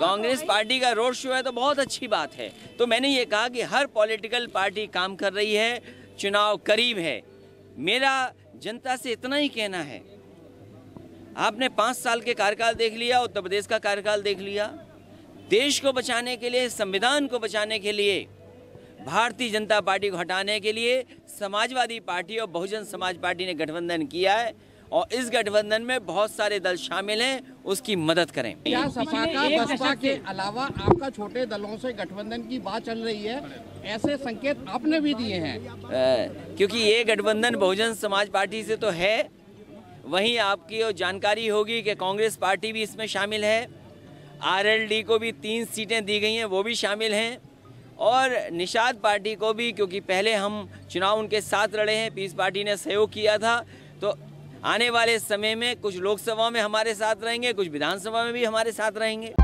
Congress party का road show है तो बहुत अच्छी बात है। तो मैंने ये कहा कि हर पॉलिटिकल पार्टी काम कर रही है चुनाव करीब है। मेरा जनता से इतना ही कहना है। आपने पाँच साल के कार्यकाल देख लिया उत्तर प्रदेश का कार्यकाल देख लिया। देश को बचाने के लिए संविधान को बचाने के लिए भारतीय जनता पार्टी को हटाने के लिए समाजवादी पार्टी और बहुजन समाज पार्टी ने गठबंधन किया है। और इस गठबंधन में बहुत सारे दल शामिल हैं उसकी मदद करें। क्या सपा का बसपा के अलावा आपका छोटे दलों से गठबंधन की बात चल रही है ऐसे संकेत आपने भी दिए हैं? क्योंकि ये गठबंधन बहुजन समाज पार्टी से तो है वहीं आपकी और जानकारी होगी कि कांग्रेस पार्टी भी इसमें शामिल है आरएलडी को भी तीन सीटें दी गई हैं वो भी शामिल हैं और निषाद पार्टी को भी क्योंकि पहले हम चुनाव उनके साथ लड़े हैं पीस पार्टी ने सहयोग किया था तो आने वाले समय में कुछ लोकसभा में हमारे साथ रहेंगे, कुछ विधानसभा में भी हमारे साथ रहेंगे।